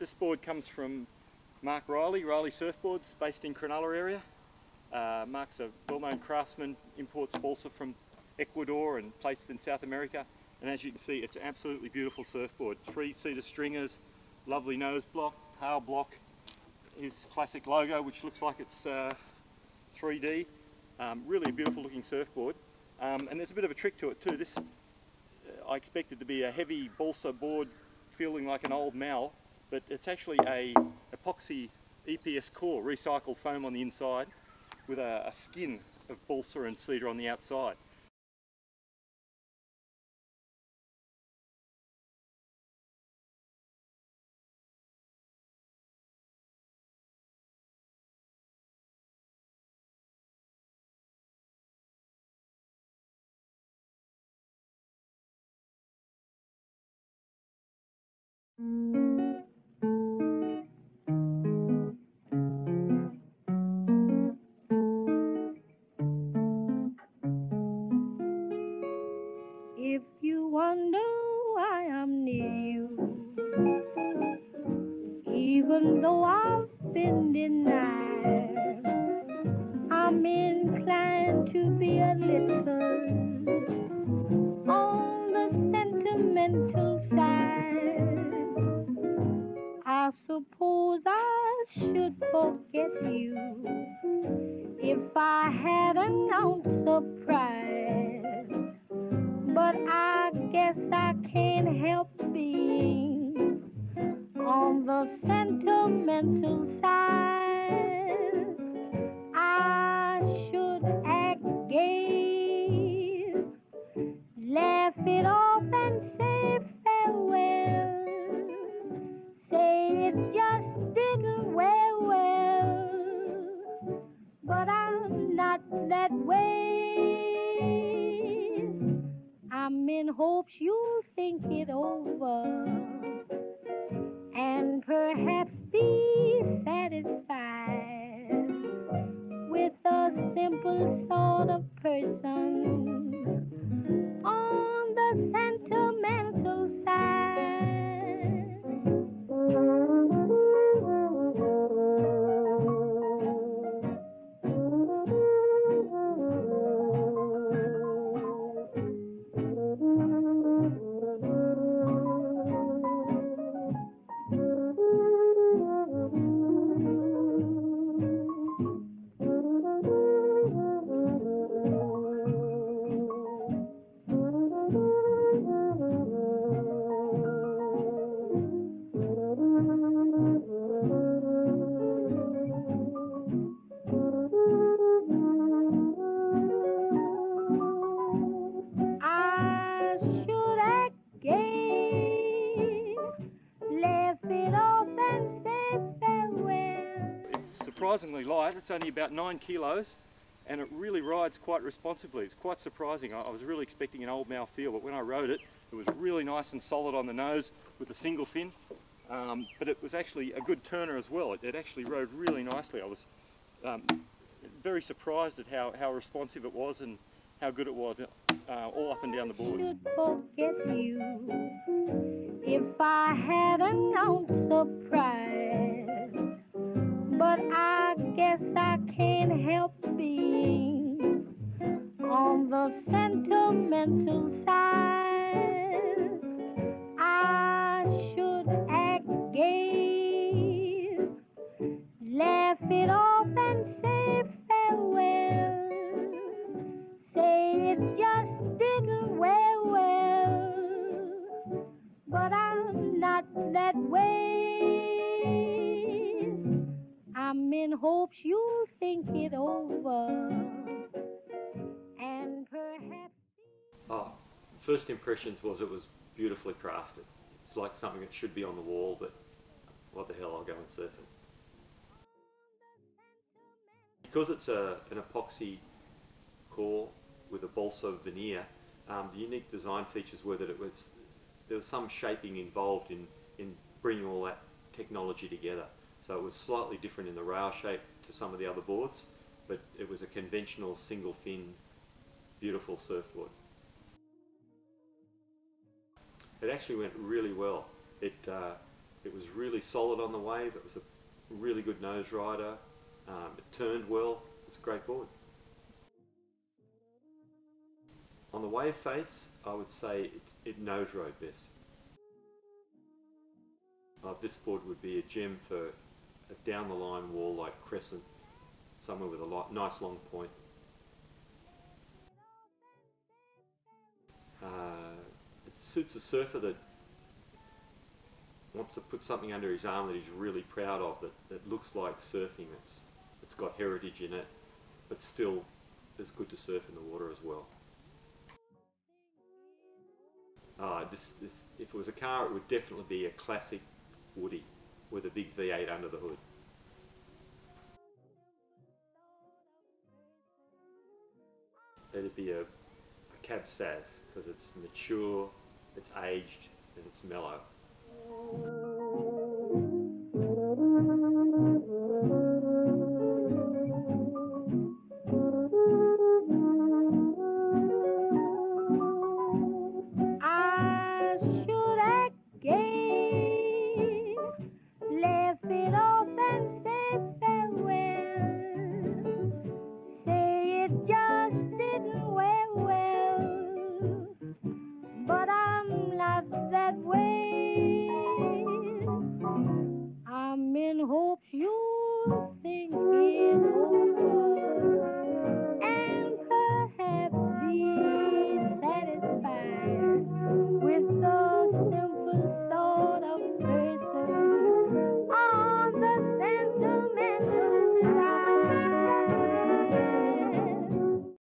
This board comes from Mark Riley, Riley Surfboards, based in Cronulla area. Uh, Mark's a well-known craftsman, imports balsa from Ecuador and placed in South America. And as you can see, it's an absolutely beautiful surfboard. Three-cedar stringers, lovely nose block, tail block, his classic logo, which looks like it's uh, 3D. Um, really a beautiful looking surfboard. Um, and there's a bit of a trick to it too. This, uh, I expected to be a heavy balsa board feeling like an old mal, but it's actually a epoxy EPS core, recycled foam on the inside with a, a skin of balsa and cedar on the outside. Even though I've been denied, I'm inclined to be a little on the sentimental side. I suppose I should forget you if I had an ounce of pride. Sentimental side. I should act gay, laugh it off and say farewell. Say it just surprisingly light, it's only about nine kilos and it really rides quite responsibly. It's quite surprising. I I was really expecting an old mal feel, but when I rode it, it was really nice and solid on the nose with a single fin. Um, but it was actually a good turner as well. It, it actually rode really nicely. I was um, very surprised at how, how responsive it was and how good it was uh, all up and down the boards. forget you if I had an ounce that way. I'm in hopes you'll think it over and perhaps. Oh, first impressions was it was beautifully crafted. It's like something that should be on the wall, but what the hell, I'll go and surf it. Because it's a, an epoxy core with a balsa veneer, um, the unique design features were that it was there was some shaping involved in, in bringing all that technology together. So it was slightly different in the rail shape to some of the other boards, but it was a conventional single fin, beautiful surfboard. It actually went really well. It uh, It was really solid on the wave. It was a really good nose rider. Um, it turned well. It's a great board. On the wave face, I would say it, it nose rode best. Uh, this board would be a gem for a down the line wall like Crescent, somewhere with a lo- nice long point. Uh, it suits a surfer that wants to put something under his arm that he's really proud of that, that looks like surfing. It's, it's got heritage in it, but still is good to surf in the water as well. Uh, this, this, if it was a car, it would definitely be a classic Woody with a big V8 under the hood. It'd be a, a cab sav because it's mature, it's aged, and it's mellow.